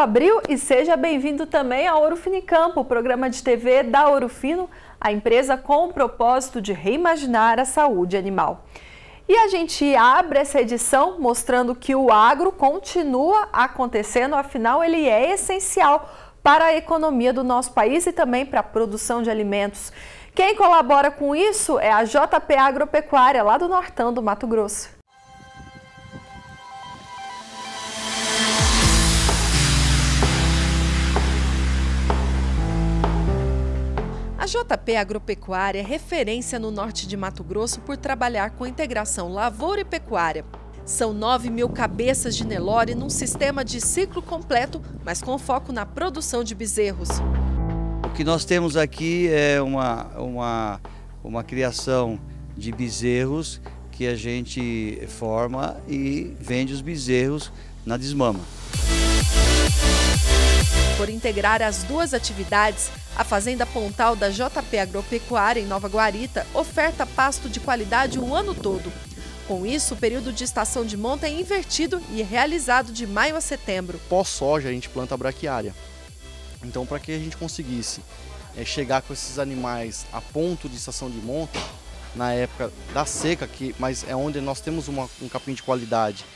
Abril e seja bem-vindo também ao Ouro Fino em Campo, o programa de TV da Ouro Fino, a empresa com o propósito de reimaginar a saúde animal. E a gente abre essa edição mostrando que o agro continua acontecendo, afinal ele é essencial para a economia do nosso país e também para a produção de alimentos. Quem colabora com isso é a JP Agropecuária, lá do Nortão do Mato Grosso. A JP Agropecuária é referência no norte de Mato Grosso por trabalhar com integração lavoura e pecuária. São 9 mil cabeças de Nelore num sistema de ciclo completo, mas com foco na produção de bezerros. O que nós temos aqui é uma, uma, uma criação de bezerros que a gente forma e vende os bezerros na desmama. Por integrar as duas atividades, a Fazenda Pontal da JP Agropecuária em Nova Guarita oferta pasto de qualidade o ano todo. Com isso, o período de estação de monta é invertido e realizado de maio a setembro. Pós-soja, a gente planta a braquiária. Então, para que a gente conseguisse é, chegar com esses animais a ponto de estação de monta, na época da seca, que, mas é onde nós temos uma, um capim de qualidade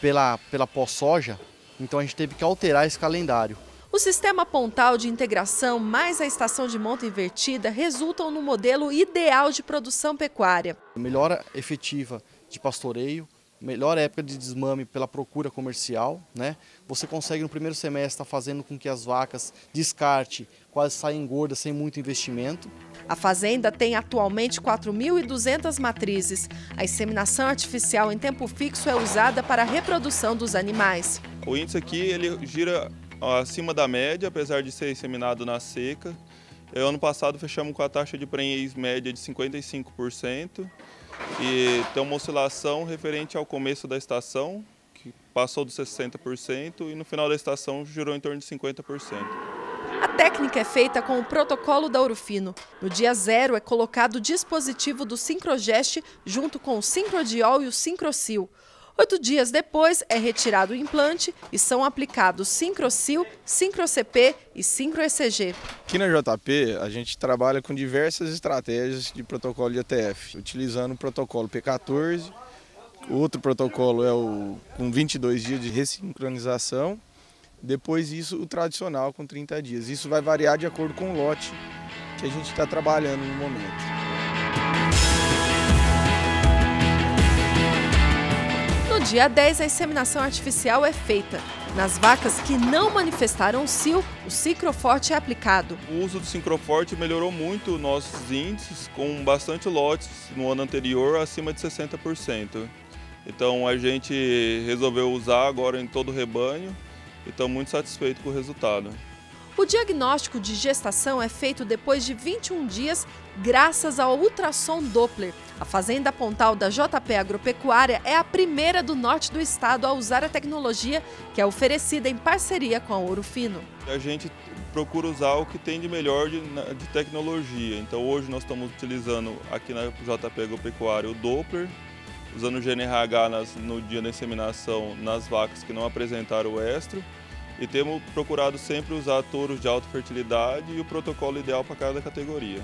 pela, pela pós-soja, então a gente teve que alterar esse calendário. O sistema pontal de integração mais a estação de monta invertida resultam no modelo ideal de produção pecuária. Melhora efetiva de pastoreio, melhor época de desmame pela procura comercial, né? Você consegue no primeiro semestre estar tá fazendo com que as vacas descarte, quase saem gordas sem muito investimento. A fazenda tem atualmente 4.200 matrizes. A inseminação artificial em tempo fixo é usada para a reprodução dos animais. O índice aqui ele gira acima da média, apesar de ser inseminado na seca. Ano passado fechamos com a taxa de prenhez média de 55% e tem uma oscilação referente ao começo da estação, que passou dos 60%, e no final da estação girou em torno de 50%. A técnica é feita com o protocolo da Urufino. No dia zero é colocado o dispositivo do Sincrogest junto com o Sincrodiol e o Sincrocil. Oito dias depois é retirado o implante e são aplicados Sincrocil, SincroCP e SincroECG. Aqui na JP a gente trabalha com diversas estratégias de protocolo de ATF, utilizando o protocolo P14, o outro protocolo é o com 22 dias de ressincronização, depois isso o tradicional com 30 dias. Isso vai variar de acordo com o lote que a gente está trabalhando no momento. Dia 10, a inseminação artificial é feita. Nas vacas que não manifestaram cio, o Cicroforte é aplicado. O uso do Cicroforte melhorou muito nossos índices, com bastante lotes no ano anterior acima de 60%. Então a gente resolveu usar agora em todo o rebanho e estamos muito satisfeitos com o resultado. O diagnóstico de gestação é feito depois de 21 dias, graças ao ultrassom Doppler. A Fazenda Pontal da JP Agropecuária é a primeira do norte do estado a usar a tecnologia que é oferecida em parceria com a Ouro Fino. A gente procura usar o que tem de melhor de, de tecnologia. Então hoje nós estamos utilizando aqui na JP Agropecuária o Doppler, usando o GNRH nas, no dia da inseminação nas vacas que não apresentaram o estro e temos procurado sempre usar touros de alta fertilidade e o protocolo ideal para cada categoria.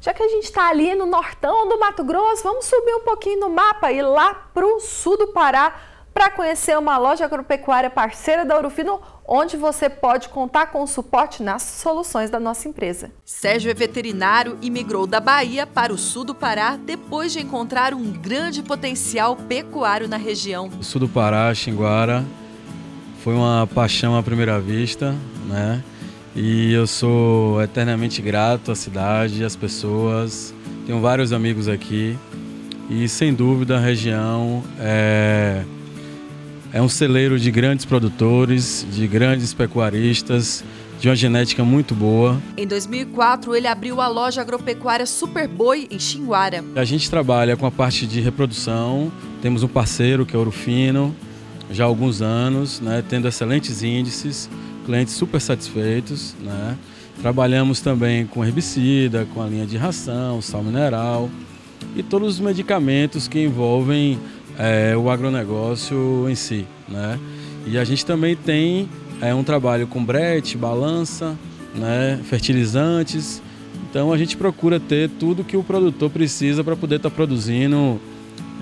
Já que a gente está ali no nortão do Mato Grosso, vamos subir um pouquinho no mapa e lá para o sul do Pará para conhecer uma loja agropecuária parceira da Urufino, onde você pode contar com o suporte nas soluções da nossa empresa. Sérgio é veterinário e migrou da Bahia para o sul do Pará depois de encontrar um grande potencial pecuário na região. O sul do Pará, Xinguara, foi uma paixão à primeira vista, né? E eu sou eternamente grato à cidade, às pessoas. Tenho vários amigos aqui. E sem dúvida a região é, é um celeiro de grandes produtores, de grandes pecuaristas, de uma genética muito boa. Em 2004, ele abriu a loja agropecuária Superboi em Xinguara. A gente trabalha com a parte de reprodução, temos um parceiro que é Ouro Fino, já há alguns anos, né, tendo excelentes índices clientes super satisfeitos, né? Trabalhamos também com herbicida, com a linha de ração, sal mineral e todos os medicamentos que envolvem é, o agronegócio em si. Né? E a gente também tem é, um trabalho com brete, balança, né, fertilizantes. Então a gente procura ter tudo que o produtor precisa para poder estar tá produzindo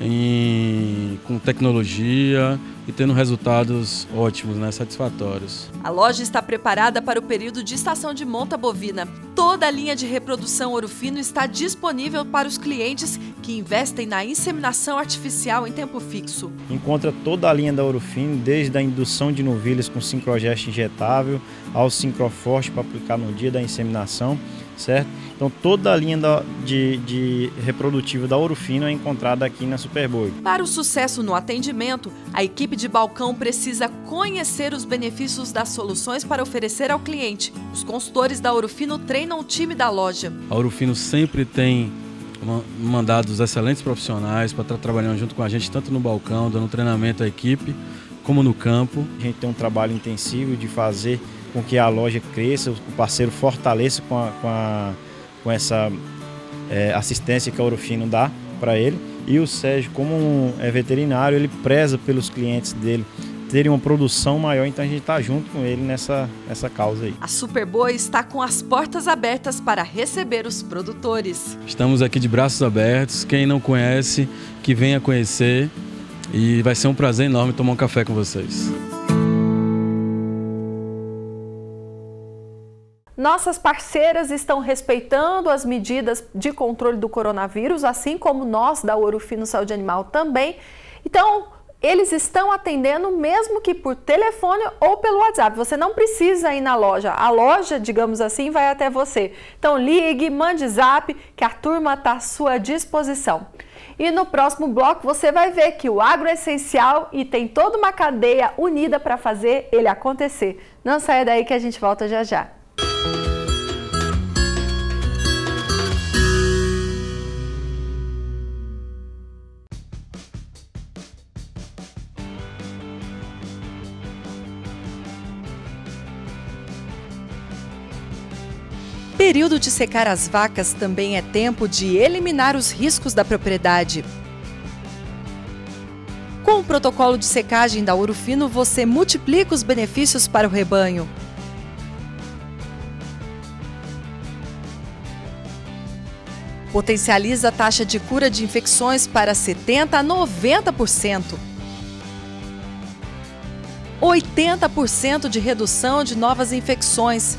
em, com tecnologia e tendo resultados ótimos, né, satisfatórios. A loja está preparada para o período de estação de monta bovina. Toda a linha de reprodução ouro fino está disponível para os clientes que investem na inseminação artificial em tempo fixo. Encontra toda a linha da ouro fino, desde a indução de novilhas com sincrogeste injetável ao sincroforte para aplicar no dia da inseminação certo? Então toda a linha da, de, de reprodutiva da Ouro Fino é encontrada aqui na Superboy. Para o sucesso no atendimento, a equipe de balcão precisa conhecer os benefícios das soluções para oferecer ao cliente. Os consultores da Ouro Fino treinam o time da loja. A Ouro Fino sempre tem mandados excelentes profissionais para estar trabalhando junto com a gente, tanto no balcão, dando treinamento à equipe, como no campo. A gente tem um trabalho intensivo de fazer com que a loja cresça, o parceiro fortaleça com, a, com, a, com essa é, assistência que a Orofino dá para ele. E o Sérgio, como um, é veterinário, ele preza pelos clientes dele terem uma produção maior, então a gente está junto com ele nessa, nessa causa aí. A Superboa está com as portas abertas para receber os produtores. Estamos aqui de braços abertos. Quem não conhece, que venha conhecer. E vai ser um prazer enorme tomar um café com vocês. Nossas parceiras estão respeitando as medidas de controle do coronavírus, assim como nós da Ouro Fino Saúde Animal também. Então, eles estão atendendo mesmo que por telefone ou pelo WhatsApp. Você não precisa ir na loja. A loja, digamos assim, vai até você. Então ligue, mande zap, que a turma está à sua disposição. E no próximo bloco você vai ver que o agro é essencial e tem toda uma cadeia unida para fazer ele acontecer. Não saia daí que a gente volta já já. Período de secar as vacas também é tempo de eliminar os riscos da propriedade. Com o protocolo de secagem da Ouro Fino, você multiplica os benefícios para o rebanho. Potencializa a taxa de cura de infecções para 70% a 90%. 80% de redução de novas infecções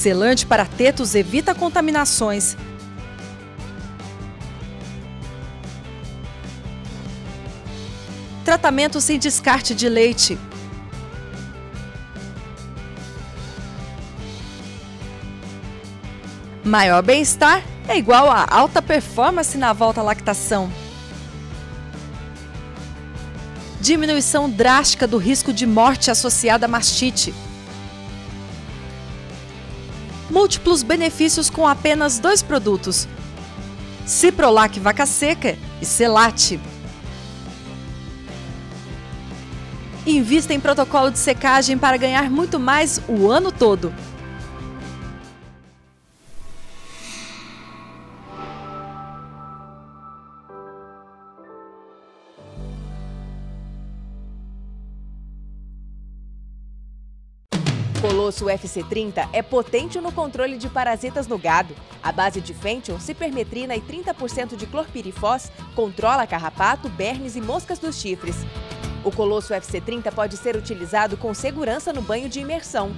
Selante para tetos evita contaminações. Tratamento sem descarte de leite. Maior bem-estar é igual a alta performance na volta à lactação. Diminuição drástica do risco de morte associada à mastite múltiplos benefícios com apenas dois produtos: Ciprolac Vaca Seca e Celate. Invista em protocolo de secagem para ganhar muito mais o ano todo. Colosso FC30 é potente no controle de parasitas no gado. A base de Fention, cipermetrina e 30% de clorpirifos controla carrapato, bernes e moscas dos chifres. O Colosso FC30 pode ser utilizado com segurança no banho de imersão.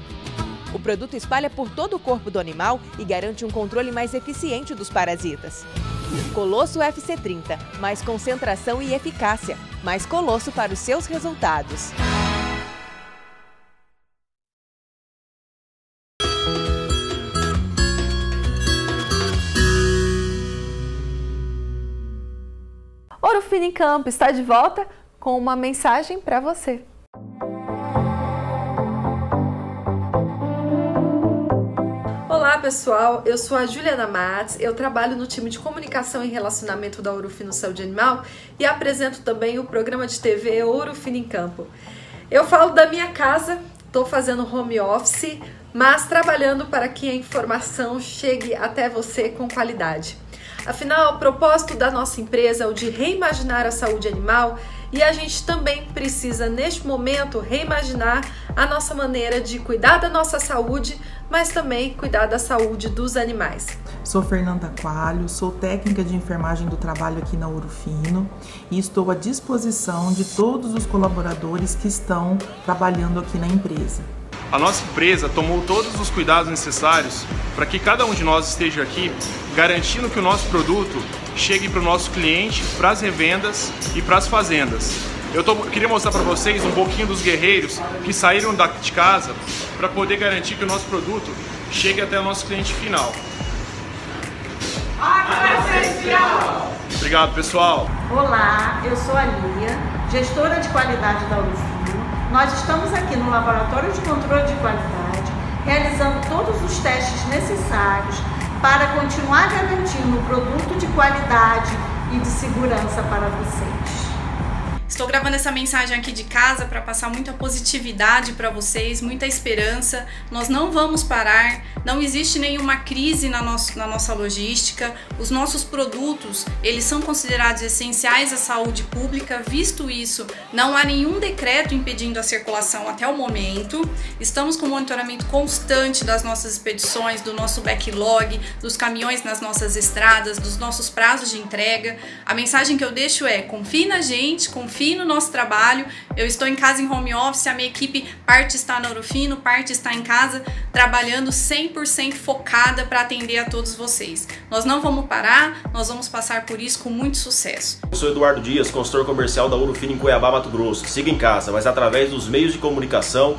O produto espalha por todo o corpo do animal e garante um controle mais eficiente dos parasitas. Colosso FC30, mais concentração e eficácia, mais colosso para os seus resultados. Campo está de volta com uma mensagem para você. Olá pessoal, eu sou a Juliana Matos, eu trabalho no time de comunicação e relacionamento da Ouro Fino Saúde Animal e apresento também o programa de TV Ouro Fino em Campo. Eu falo da minha casa estou fazendo home office, mas trabalhando para que a informação chegue até você com qualidade. Afinal, o propósito da nossa empresa é o de reimaginar a saúde animal e a gente também precisa, neste momento, reimaginar a nossa maneira de cuidar da nossa saúde, mas também cuidar da saúde dos animais. Sou Fernanda Coalho, sou técnica de enfermagem do trabalho aqui na Urufino e estou à disposição de todos os colaboradores que estão trabalhando aqui na empresa. A nossa empresa tomou todos os cuidados necessários para que cada um de nós esteja aqui garantindo que o nosso produto chegue para o nosso cliente, para as revendas e para as fazendas. Eu, tô, queria mostrar para vocês um pouquinho dos guerreiros que saíram da, de casa para poder garantir que o nosso produto chegue até o nosso cliente final. Obrigado, pessoal. Olá, eu sou a Lia, gestora de qualidade da Urufino. Nós estamos aqui no Laboratório de Controle de Qualidade, realizando todos os testes necessários para continuar garantindo um produto de qualidade e de segurança para vocês. Estou gravando essa mensagem aqui de casa para passar muita positividade para vocês, muita esperança. Nós não vamos parar, não existe nenhuma crise na, nosso, na nossa logística. Os nossos produtos, eles são considerados essenciais à saúde pública. Visto isso, não há nenhum decreto impedindo a circulação até o momento. Estamos com monitoramento constante das nossas expedições, do nosso backlog, dos caminhões nas nossas estradas, dos nossos prazos de entrega. A mensagem que eu deixo é: confie na gente, confie no nosso trabalho. Eu estou em casa em home office, a minha equipe parte está na Orofino, parte está em casa, trabalhando 100% focada para atender a todos vocês. Nós não vamos parar, nós vamos passar por isso com muito sucesso. Eu sou Eduardo Dias, consultor comercial da Orofino em Cuiabá, Mato Grosso. Siga em casa, mas através dos meios de comunicação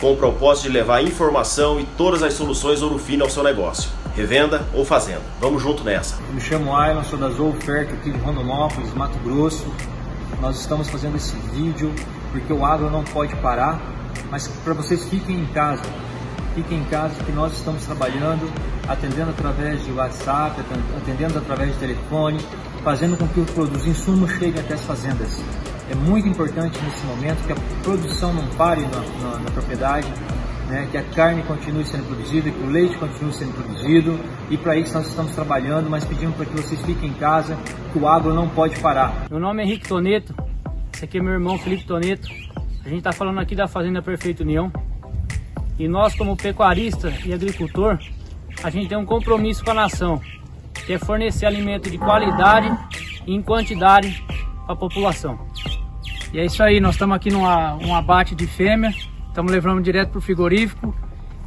com o propósito de levar informação e todas as soluções Orofino ao seu negócio, revenda ou fazenda. Vamos junto nessa. Eu me chamo Ailon, sou da Zooferto aqui de Rondonópolis, Mato Grosso. Nós estamos fazendo esse vídeo porque o agro não pode parar, mas para vocês fiquem em casa. Fiquem em casa que nós estamos trabalhando, atendendo através de WhatsApp, atendendo através de telefone, fazendo com que os insumos cheguem até as fazendas. É muito importante nesse momento que a produção não pare na, na, na propriedade, né, que a carne continue sendo produzida, que o leite continue sendo produzido e para isso nós estamos trabalhando, mas pedimos para que vocês fiquem em casa, que o agro não pode parar. Meu nome é Henrique Toneto, esse aqui é meu irmão Felipe Toneto, a gente está falando aqui da Fazenda Perfeita União e nós como pecuarista e agricultor, a gente tem um compromisso com a nação, que é fornecer alimento de qualidade e em quantidade para a população. E é isso aí, nós estamos aqui num um abate de fêmea, Estamos levando direto para o frigorífico,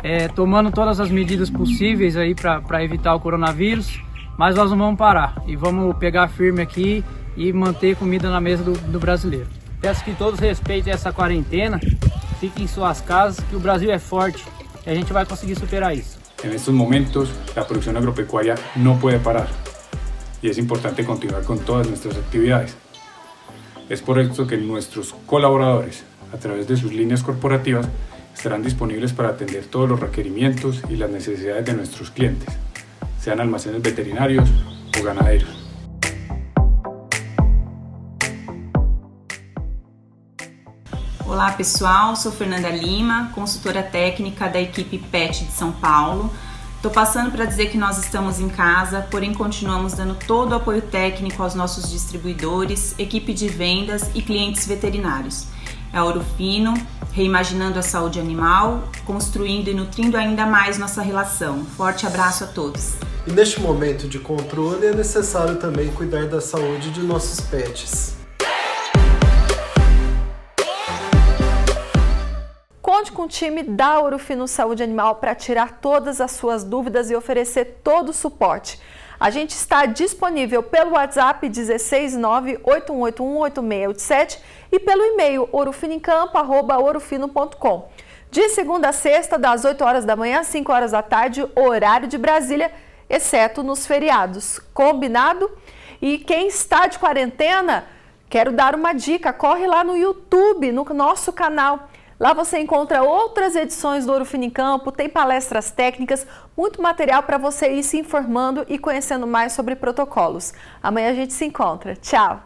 é, tomando todas as medidas possíveis aí para evitar o coronavírus, mas nós não vamos parar e vamos pegar firme aqui e manter comida na mesa do, do brasileiro. Peço que todos respeitem essa quarentena, fiquem em suas casas, que o Brasil é forte e a gente vai conseguir superar isso. En estos momentos, la producción agropecuaria no puede parar y es importante continuar con todas nuestras actividades. Es por eso que nuestros colaboradores a través de sus líneas corporativas, estarán disponibles para atender todos los requerimientos y las necesidades de nuestros clientes, sean almacenes veterinarios o ganaderos. Olá pessoal, sou Fernanda Lima, consultora técnica da equipe PET de São Paulo. Estou passando para dizer que nós estamos em casa, porém continuamos dando todo o apoio técnico aos nossos distribuidores, equipe de vendas e clientes veterinários é Ouro Fino, reimaginando a saúde animal, construindo e nutrindo ainda mais nossa relação. Forte abraço a todos. E neste momento de controle é necessário também cuidar da saúde de nossos pets. Conte com o time da Ouro Fino Saúde Animal para tirar todas as suas dúvidas e oferecer todo o suporte. A gente está disponível pelo WhatsApp 16981818687 e pelo e-mail ourofinincampo.com. De segunda a sexta, das 8 horas da manhã às 5 horas da tarde, horário de Brasília, exceto nos feriados. Combinado? E quem está de quarentena, quero dar uma dica: corre lá no YouTube, no nosso canal. Lá você encontra outras edições do Ouro Fino em Campo, tem palestras técnicas, muito material para você ir se informando e conhecendo mais sobre protocolos. Amanhã a gente se encontra. Tchau!